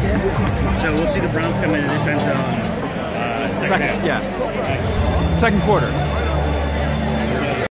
So we'll see the Browns come in this defense zone uh, second, Second, yeah. Nice. Second quarter.